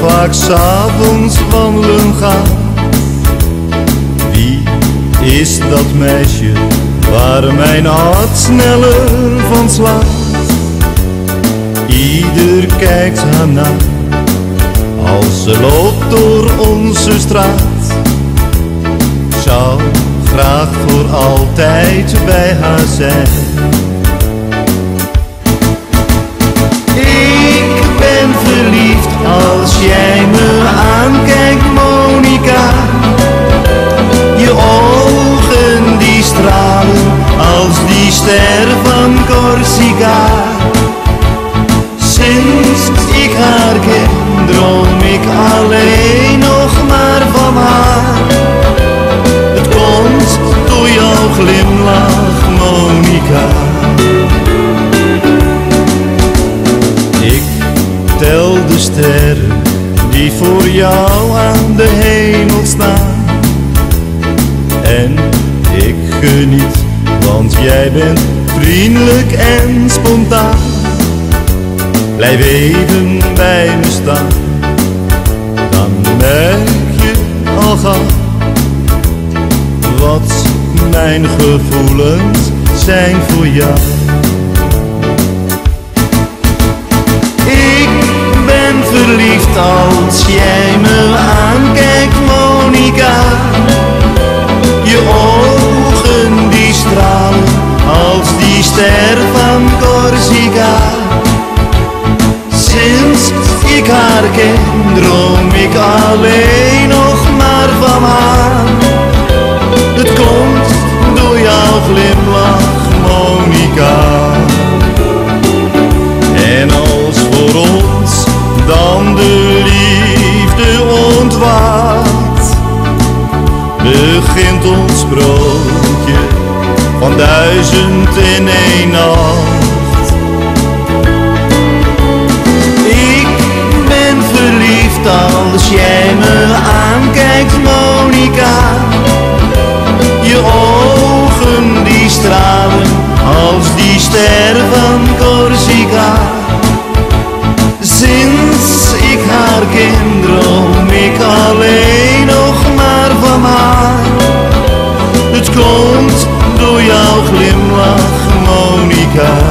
straks avonds wandelen gaan. Wie is dat meisje waar mijn hart sneller van slaat? Ieder kijkt haar na als ze loopt door onze straat. Zou graag voor altijd bij haar zijn. Ik haar ken, droom ik alleen nog maar van haar. Het komt door jouw glimlach, Monica. Ik tel de sterren die voor jou aan de hemel staan. En ik geniet, want jij bent vriendelijk en spontaan. Blijf even bij me staan, dan merk je al gauw wat mijn gevoelens zijn voor jou. Ik alleen nog maar van haar. Het komt door jouw glimlach, Monica. En als voor ons dan de liefde ontwaakt, begint ons sprookje van duizend in één nacht. Komt door jouw glimlach, Monica.